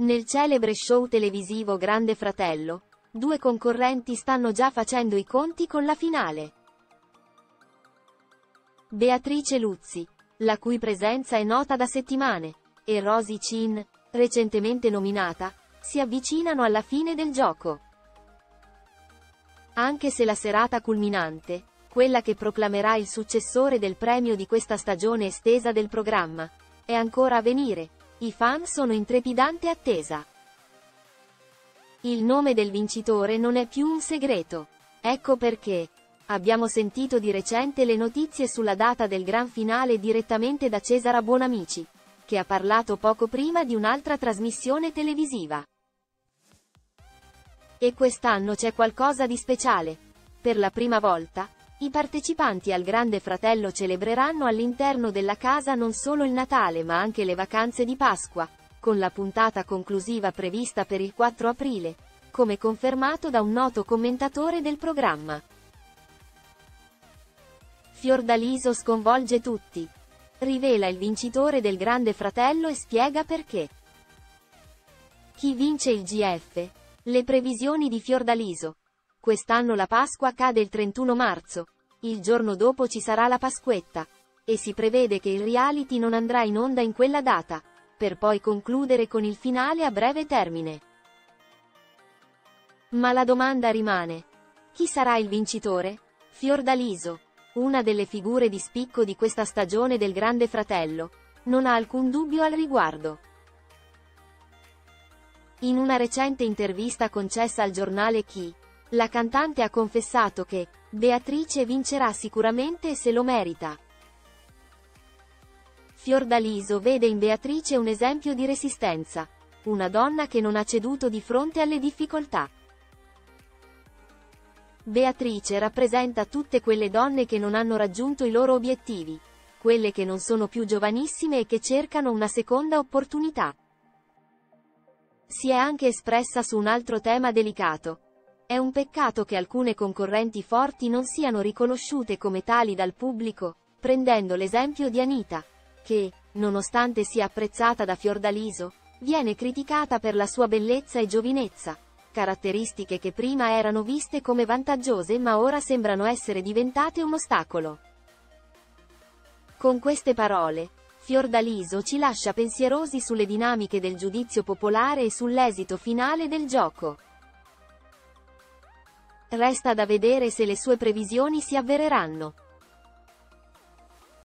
Nel celebre show televisivo Grande Fratello, due concorrenti stanno già facendo i conti con la finale. Beatrice Luzzi, la cui presenza è nota da settimane, e Rosy Chin, recentemente nominata, si avvicinano alla fine del gioco. Anche se la serata culminante, quella che proclamerà il successore del premio di questa stagione estesa del programma, è ancora a venire, i fan sono in trepidante attesa. Il nome del vincitore non è più un segreto. Ecco perché. Abbiamo sentito di recente le notizie sulla data del gran finale direttamente da Cesara Buonamici, che ha parlato poco prima di un'altra trasmissione televisiva. E quest'anno c'è qualcosa di speciale. Per la prima volta, i partecipanti al Grande Fratello celebreranno all'interno della casa non solo il Natale ma anche le vacanze di Pasqua, con la puntata conclusiva prevista per il 4 aprile, come confermato da un noto commentatore del programma. Fiordaliso sconvolge tutti. Rivela il vincitore del Grande Fratello e spiega perché. Chi vince il GF? Le previsioni di Fiordaliso. Quest'anno la Pasqua cade il 31 marzo. Il giorno dopo ci sarà la Pasquetta. E si prevede che il reality non andrà in onda in quella data, per poi concludere con il finale a breve termine. Ma la domanda rimane. Chi sarà il vincitore? Fiordaliso, una delle figure di spicco di questa stagione del Grande Fratello, non ha alcun dubbio al riguardo. In una recente intervista concessa al giornale Chi, la cantante ha confessato che, Beatrice vincerà sicuramente e se lo merita. Fiordaliso vede in Beatrice un esempio di resistenza. Una donna che non ha ceduto di fronte alle difficoltà. Beatrice rappresenta tutte quelle donne che non hanno raggiunto i loro obiettivi. Quelle che non sono più giovanissime e che cercano una seconda opportunità. Si è anche espressa su un altro tema delicato, è un peccato che alcune concorrenti forti non siano riconosciute come tali dal pubblico, prendendo l'esempio di Anita, che, nonostante sia apprezzata da Fiordaliso, viene criticata per la sua bellezza e giovinezza, caratteristiche che prima erano viste come vantaggiose ma ora sembrano essere diventate un ostacolo. Con queste parole, Fiordaliso ci lascia pensierosi sulle dinamiche del giudizio popolare e sull'esito finale del gioco. Resta da vedere se le sue previsioni si avvereranno.